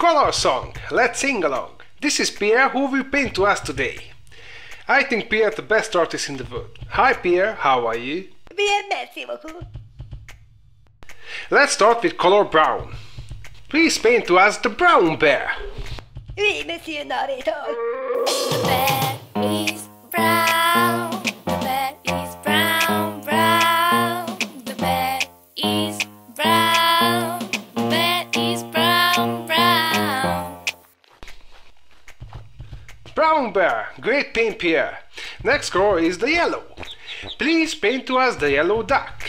color song. Let's sing along. This is Pierre who will paint to us today. I think Pierre the best artist in the world. Hi Pierre, how are you? Bien, merci beaucoup. Let's start with color brown. Please paint to us the brown bear. Oui, monsieur narrator. Great paint Pierre. Next color is the yellow. Please paint to us the yellow duck.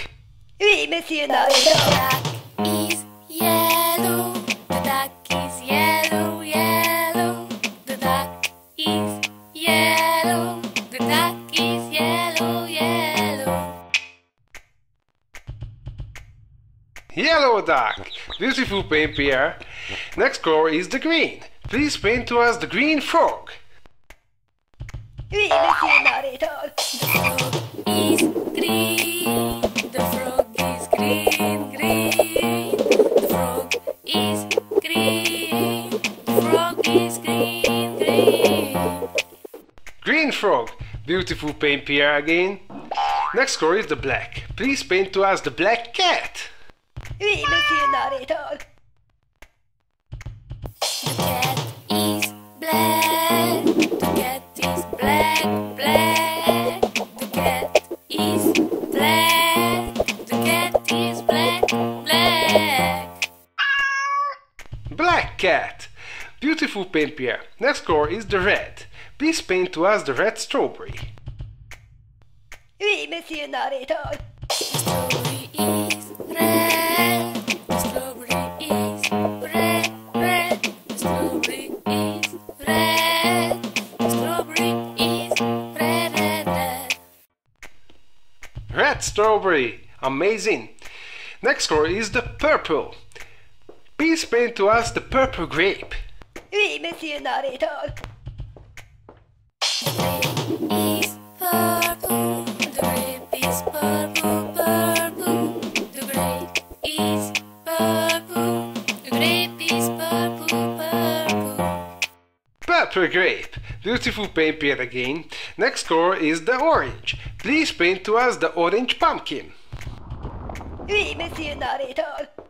Oui, monsieur The narrator. duck is yellow. The duck is yellow, yellow. The duck is yellow. The duck is yellow, yellow. Yellow duck. Beautiful paint Pierre. Next color is the green. Please paint to us the green frog. Oui, monsieur narrator. is green. The frog is green, green. The frog is green. The frog is green, green. Green frog. Beautiful paint Pierre again. Next color is the black. Please paint to us the black cat. Oui, monsieur narrator. The cat is black. Black cat. Beautiful paint Pierre. Next color is the red. Please paint to us the red strawberry. Oui, monsieur narrator. Strawberry is red. Strawberry is red, red. Strawberry is red. Strawberry is red, red, red. Red strawberry. Amazing. Next color is the purple. Please paint to us the purple grape. Oui, monsieur narrator. is purple. Grape is purple. The grape purple. Grape is purple, purple. Purple grape. Beautiful paint Pierre again. Next color is the orange. Please paint to us the orange pumpkin. Oui, monsieur. The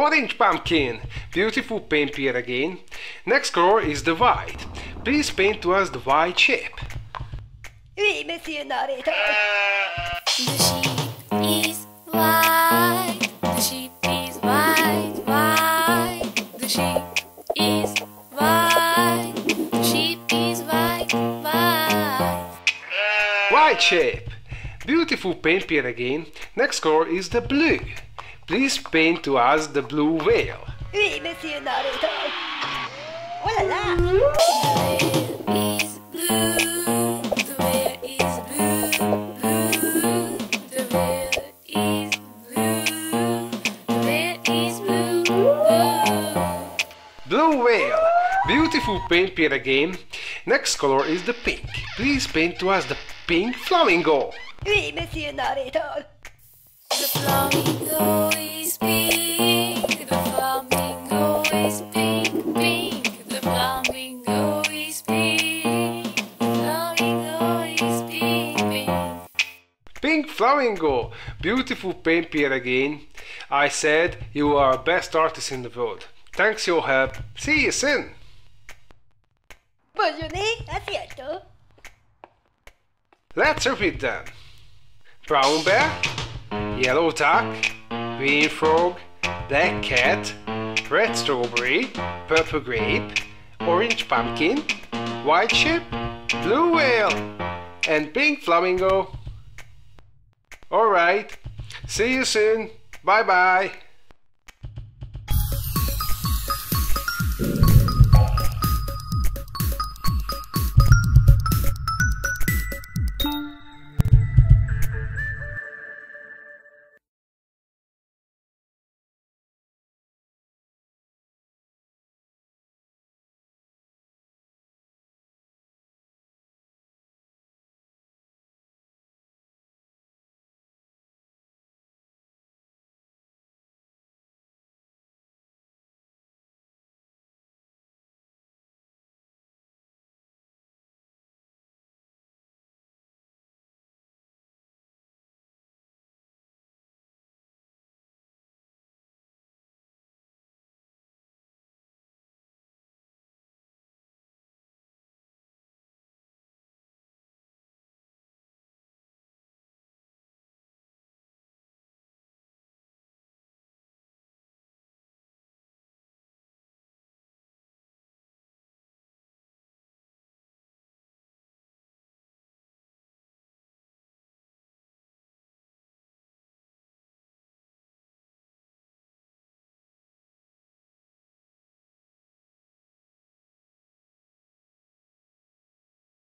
Orange pumpkin. Beautiful paint Pierre again. Next color is the white. Please paint to us the white sheep. Oui, monsieur narrator. The sheep is white. The sheep is white, white. The sheep is white. The sheep is white, white. White sheep. Beautiful paint Pierre again. Next color is the blue. Please paint to us the blue whale. Oui, monsieur narrator. Oh là là. The whale is blue. Whale is blue, blue. The whale is blue. The whale is blue, blue. Blue whale. Beautiful paint Pierre again. Next color is the pink. Please paint to us the pink flamingo. Oui, monsieur narrator. The flamingo Pink flamingo. Beautiful paint again. I said you are best artist in the world. Thanks your help. See you soon. Bonne journée, à bientôt. Let's repeat them. Brown bear, yellow duck, green frog, black cat, red strawberry, purple grape, orange pumpkin, white sheep, blue whale, and pink flamingo. Alright, see you soon. Bye bye.